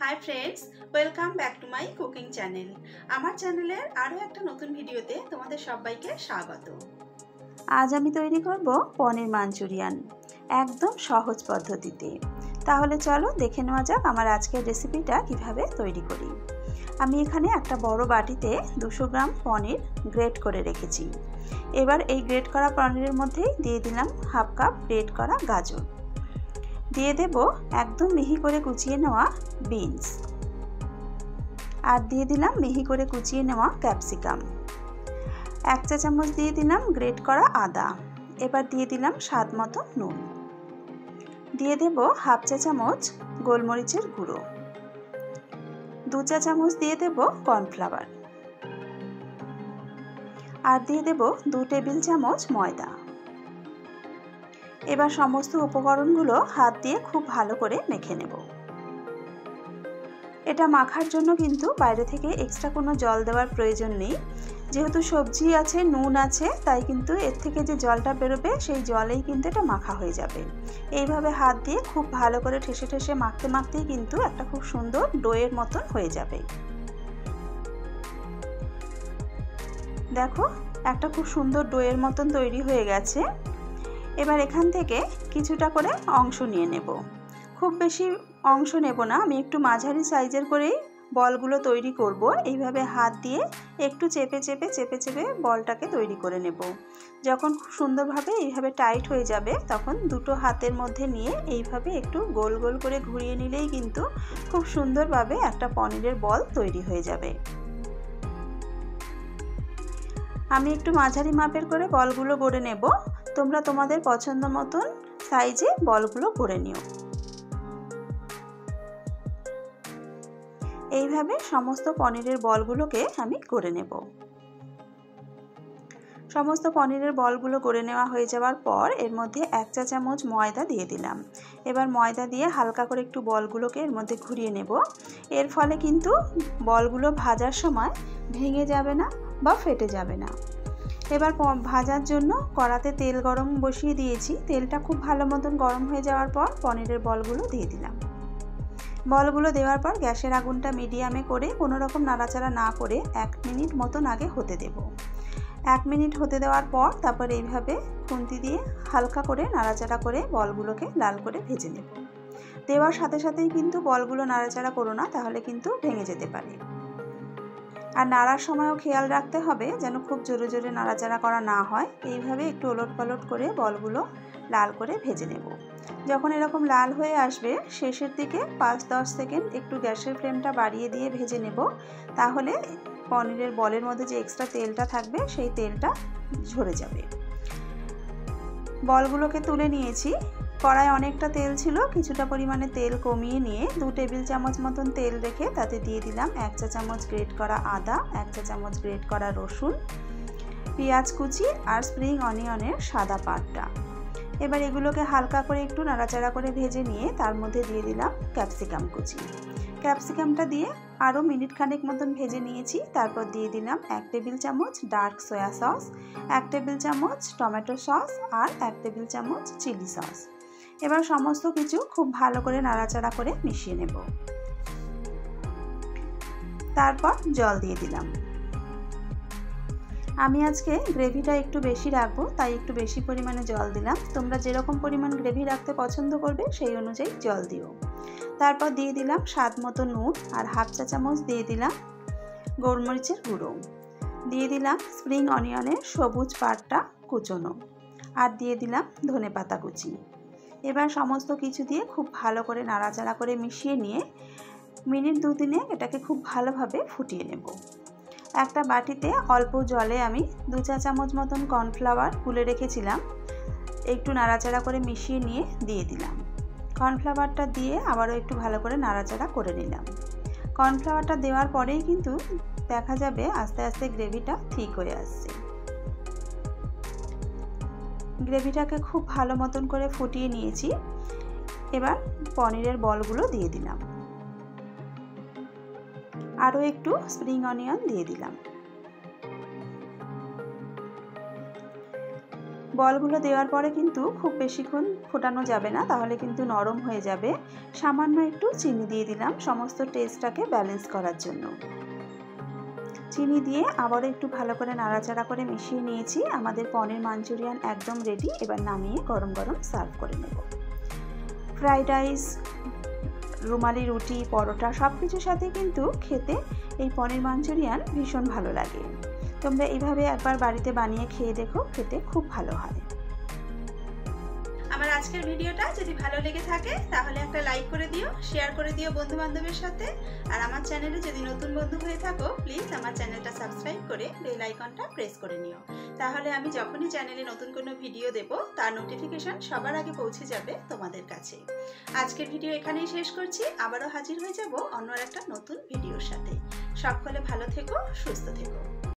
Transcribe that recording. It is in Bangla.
Hi friends welcome back to my cooking channel আমার চ্যানেলের আরও একটা নতুন ভিডিওতে তোমাদের সবাইকে স্বাগত। আজ আমি তৈরি করব পনির মাঞ্চুরিয়ান, একদম সহজ পদ্ধতিতে। তাহলে চলো দেখে নেওয়া যাক আমার আজকের রেসিপিটা কীভাবে তৈরি করি। আমি এখানে একটা বড় বাটিতে দুশো গ্রাম পনির গ্রেট করে রেখেছি। এবার এই গ্রেট করা পনিরের মধ্যেই দিয়ে দিলাম হাফ কাপ গ্রেট করা গাজর। দিয়ে দেব একদম মিহি করে কুচিয়ে নেওয়া বিনস। আর দিয়ে দিলাম মিহি করে কুচিয়ে নেওয়া ক্যাপসিকাম। এক চা চামচ দিয়ে দিলাম গ্রেট করা আদা। এবার দিয়ে দিলাম স্বাদ মতো নুন। দিয়ে দেব হাফ চা চামচ গোলমরিচের গুঁড়ো। দু চা চামচ দিয়ে দেব কর্নফ্লাওয়ার। আর দিয়ে দেব দু টেবিল চামচ ময়দা। এবার সমস্ত উপকরণগুলো হাত দিয়ে খুব ভালো করে মেখে নেব। এটা মাখার জন্য কিন্তু বাইরে থেকে এক্সট্রা কোনো জল দেওয়ার প্রয়োজন নেই। যেহেতু সবজি আছে, নুন আছে, তাই কিন্তু এর থেকে যে জলটা বেরোবে, সেই জলেই কিন্তু এটা মাখা হয়ে যাবে। এইভাবে হাত দিয়ে খুব ভালো করে ঠেসে ঠেসে মাখতে মাখতেই কিন্তু একটা খুব সুন্দর ডোয়ের মতন হয়ে যাবে। দেখো, একটা খুব সুন্দর ডোয়ের মতন তৈরি হয়ে গেছে। এবার এখান থেকে কিছুটা করে অংশ নিয়ে নেব। খুব বেশি অংশ নেব না, আমি একটু মাঝারি সাইজের করেই বলগুলো তৈরি করব। এইভাবে হাত দিয়ে একটু চেপে চেপে চেপে চেপে বলটাকে তৈরি করে নেব। যখন খুব সুন্দরভাবে এইভাবে টাইট হয়ে যাবে, তখন দুটো হাতের মধ্যে নিয়ে এইভাবে একটু গোল গোল করে ঘুরিয়ে নিলেই কিন্তু খুব সুন্দরভাবে একটা পনিরের বল তৈরি হয়ে যাবে। আমি একটু মাঝারি মাপের করে বলগুলো গড়ে নেব। তোমরা তোমাদের পছন্দ মতন সাইজে বলগুলো করে নিও। এইভাবে সমস্ত পনিরের বলগুলোকে আমি করে নেব। সমস্ত পনিরের বলগুলো করে নেওয়া হয়ে যাওয়ার পর এর মধ্যে এক চা চামচ ময়দা দিয়ে দিলাম। এবার ময়দা দিয়ে হালকা করে একটু বলগুলোকে এর মধ্যে ঘুরিয়ে নেব। এর ফলে কিন্তু বলগুলো ভাজার সময় ভেঙে যাবে না বা ফেটে যাবে না। এবার ভাজার জন্য কড়াতে তেল গরম বসিয়ে দিয়েছি। তেলটা খুব ভালো মতন গরম হয়ে যাওয়ার পর পনিরের বলগুলো দিয়ে দিলাম। বলগুলো দেওয়ার পর গ্যাসের আগুনটা মিডিয়ামে করে কোনো রকম নাড়াচাড়া না করে এক মিনিট মতন আগে হতে দেব। এক মিনিট হতে দেওয়ার পর তারপর এইভাবে খুন্তি দিয়ে হালকা করে নাড়াচাড়া করে বলগুলোকে লাল করে ভেজে নেব। দেওয়ার সাথে সাথেই কিন্তু বলগুলো নাড়াচাড়া করো না, তাহলে কিন্তু ভেঙে যেতে পারে। আর নাড়ার সময়ও খেয়াল রাখতে হবে যেন খুব জোরে জোরে নাড়াচাড়া করা না হয়। এইভাবে একটু ওলট পালট করে বলগুলো লাল করে ভেজে নেব। যখন এরকম লাল হয়ে আসবে, শেষের দিকে পাঁচ দশ সেকেন্ড একটু গ্যাসের ফ্লেমটা বাড়িয়ে দিয়ে ভেজে নেব। তাহলে পনিরের বলের মধ্যে যে এক্সট্রা তেলটা থাকবে, সেই তেলটা ঝরে যাবে। বলগুলোকে তুলে নিয়েছি। কড়ায় অনেকটা তেল ছিল, কিছুটা পরিমাণে তেল কমিয়ে নিয়ে দু টেবিল চামচ মতন তেল রেখে তাতে দিয়ে দিলাম এক চা চামচ গ্রেট করা আদা, এক চা চামচ গ্রেট করা রসুন, পেঁয়াজ কুচি আর স্প্রিং অনিয়নের সাদা পাটটা। এবার এগুলোকে হালকা করে একটু নাড়াচাড়া করে ভেজে নিয়ে তার মধ্যে দিয়ে দিলাম ক্যাপসিকাম কুচি। ক্যাপসিকামটা দিয়ে আরও মিনিট খানেক মতন ভেজে নিয়েছি, তারপর দিয়ে দিলাম এক টেবিল চামচ ডার্ক সয়া সস, এক টেবিল চামচ টমেটো সস আর এক টেবিল চামচ চিলি সস। এবার সমস্ত কিছু খুব ভালো করে নাড়াচাড়া করে মিশিয়ে নেব। তারপর জল দিয়ে দিলাম। আমি আজকে গ্রেভিটা একটু বেশি রাখব, তাই একটু বেশি পরিমাণে জল দিলাম। তোমরা যেরকম পরিমাণ গ্রেভি রাখতে পছন্দ করবে, সেই অনুযায়ী জল দিও। তারপর দিয়ে দিলাম স্বাদ মতো নুন আর হাফ চা চামচ দিয়ে দিলাম গোলমরিচের গুঁড়ো। দিয়ে দিলাম স্প্রিং অনিয়নের সবুজ পাটটা কুচোনো। আর দিয়ে দিলাম ধনে পাতা কুচি। এবার সমস্ত কিছু দিয়ে খুব ভালো করে নাড়াচাড়া করে মিশিয়ে নিয়ে মিনিট দুদিনে এটাকে খুব ভালোভাবে ফুটিয়ে নেব। একটা বাটিতে অল্প জলে আমি দু চা চামচ মতন কর্নফ্লাওয়ার গুলে রেখেছিলাম। একটু নাড়াচাড়া করে মিশিয়ে নিয়ে দিয়ে দিলাম। কর্নফ্লাওয়ারটা দিয়ে আবারও একটু ভালো করে নাড়াচাড়া করে নিলাম। কর্নফ্লাওয়ারটা দেওয়ার পরেই কিন্তু দেখা যাবে আস্তে আস্তে গ্রেভিটা ঠিক হয়ে আসছে। গ্রেভিটাকে খুব ভালো মতন করে ফুটিয়ে নিয়েছি। এবার পনিরের বলগুলো দিয়ে দিলাম। আরও একটু স্প্রিং অনিয়ন দিয়ে দিলাম। বলগুলো দেওয়ার পরে কিন্তু খুব বেশিক্ষণ ফোটানো যাবে না, তাহলে কিন্তু নরম হয়ে যাবে। সামান্য একটু চিনি দিয়ে দিলাম সমস্ত টেস্টটাকে ব্যালেন্স করার জন্য। চিনি দিয়ে আবারও একটু ভালো করে নাড়াচাড়া করে মিশিয়ে নিয়েছি। আমাদের পনির মাঞ্চুরিয়ান একদম রেডি এবার নামিয়ে গরম গরম সার্ভ করে নেব। ফ্রাইড রাইস রুমালি রুটি, পরোটা সব কিছুর সাথে কিন্তু খেতে এই পনির মাঞ্চুরিয়ান ভীষণ ভালো লাগে। তোমরা এইভাবে একবার বাড়িতে বানিয়ে খেয়ে দেখো, খেতে খুব ভালো হয়। আমার আজকের ভিডিওটা যদি ভালো লেগে থাকে, তাহলে একটা লাইক করে দিও শেয়ার করে দিও বন্ধু বান্ধবের সাথে। আর আমার চ্যানেলে যদি নতুন বন্ধু হয়ে থাকো প্লিজ আমার চ্যানেলটা সাবস্ক্রাইব করে বেল আইকনটা প্রেস করে নিও। তাহলে আমি যখনই চ্যানেলে নতুন কোনো ভিডিও দেব, তার নোটিফিকেশন সবার আগে পৌঁছে যাবে তোমাদের কাছে। আজকের ভিডিও এখানেই শেষ করছি। আবারও হাজির হয়ে যাব অন্য একটা নতুন ভিডিওর সাথে। সকলে ভালো থেকো, সুস্থ থেকো।